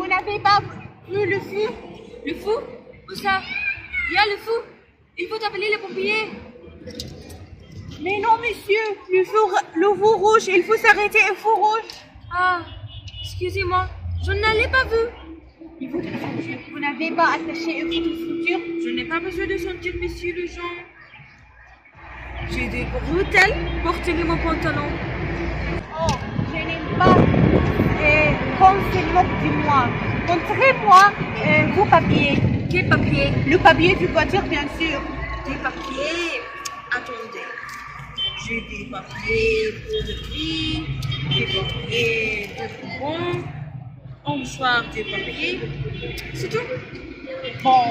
Vous n'avez pas vu le fou? Le fou? Où ça? Il y a le fou Il faut appeler les pompiers Mais non, monsieur, le feu, le feu rouge, il faut s'arrêter au feu rouge. Ah, excusez-moi, je ne l'ai pas vu. Il faut sentir. Vous n'avez pas attaché une photo Je n'ai pas besoin de sentir, monsieur le Jean. J'ai des bretelles pour tirer mon pantalon. Oh, je n'aime pas euh, qu'on se moque de moi. Montrez-moi vos papiers. Quel papier? Le papier du voiture, bien sûr. Des papiers Attendez. J'ai des papiers pour le prix, des papiers de un mouchoir de papier. C'est tout? Bon,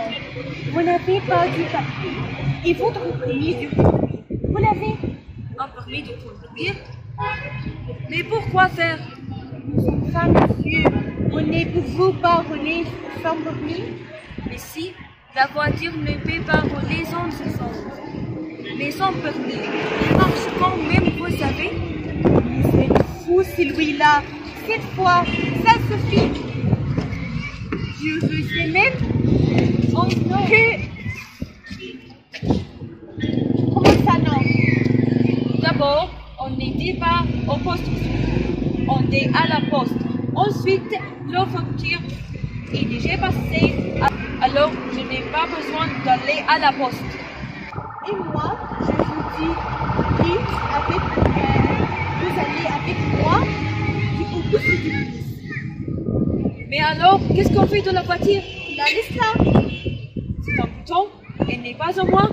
vous n'avez pas du papier. Et votre permis de conduire, vous l'avez? Un permis de conduire Mais pourquoi faire? Nous sommes femmes, monsieur. Vous ne pas rouler sans permis Mais si, la voiture ne peut pas rouler sans essence. Mais sans permis, il marche quand même, vous savez C'est fou celui-là. Cette fois, ça suffit. Je veux sais même Oh non que... Comment ça non? D'abord, on ne dit pas au poste, à la poste. Ensuite, la facture est déjà passée, alors je n'ai pas besoin d'aller à la poste. Et moi, je vous dis, oui, avec, euh, vous allez avec moi au bout du Mais alors, qu'est-ce qu'on fait de la voiture? La là? C'est un bouton, elle n'est pas à moi.